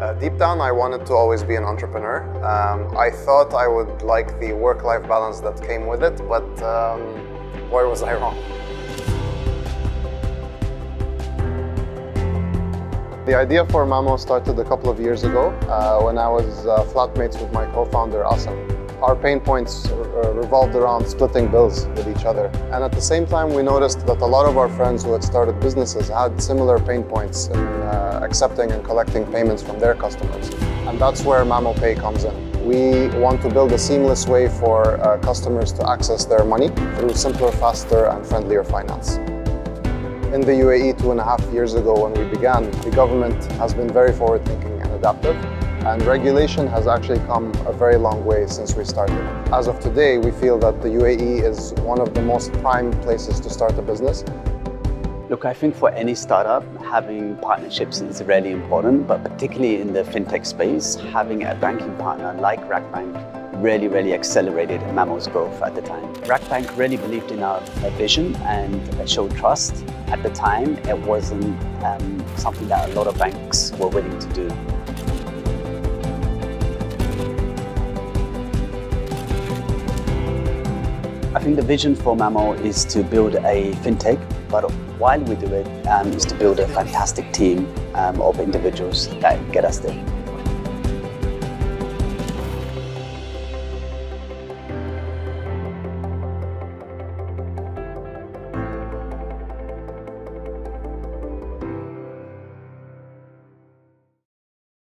Uh, deep down, I wanted to always be an entrepreneur. Um, I thought I would like the work-life balance that came with it, but um, where was I wrong? The idea for Mamo started a couple of years ago uh, when I was uh, flatmates with my co-founder Asim. Our pain points uh, revolved around splitting bills with each other. And at the same time, we noticed that a lot of our friends who had started businesses had similar pain points in uh, accepting and collecting payments from their customers. And that's where Mamo Pay comes in. We want to build a seamless way for uh, customers to access their money through simpler, faster, and friendlier finance. In the UAE two and a half years ago when we began, the government has been very forward-thinking and adaptive, and regulation has actually come a very long way since we started. As of today, we feel that the UAE is one of the most prime places to start a business. Look, I think for any startup, having partnerships is really important, but particularly in the fintech space, having a banking partner like RAKBank really, really accelerated Mamo's growth at the time. RAKBank really believed in our vision and showed trust. At the time, it wasn't um, something that a lot of banks were willing to do. I think the vision for Mamo is to build a fintech, but while we do it, um, is to build a fantastic team um, of individuals that get us there.